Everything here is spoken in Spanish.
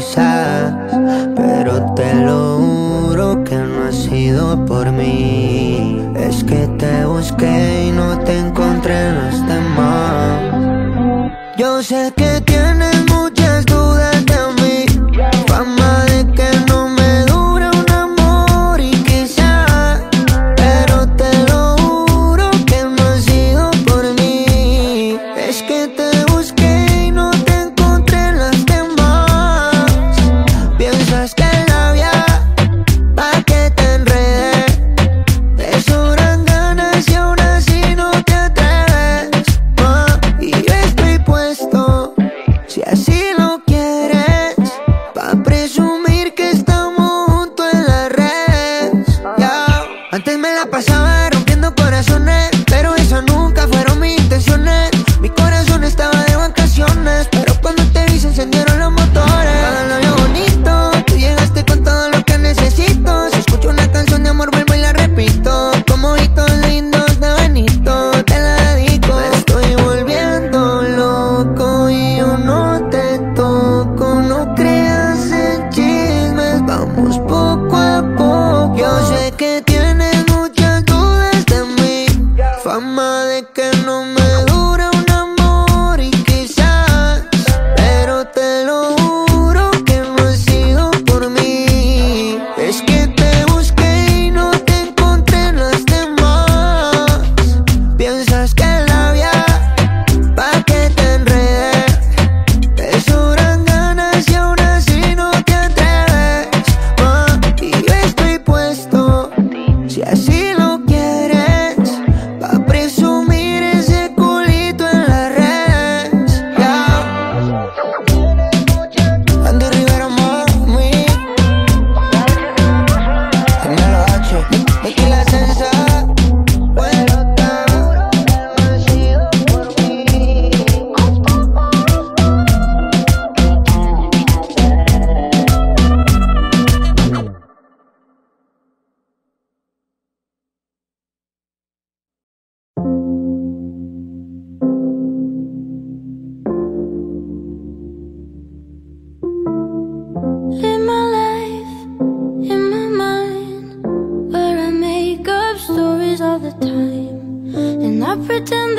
quizás, pero te lo juro que no ha sido por mí. Es que te busqué y no te encontré en los demás. Yo sé que pretend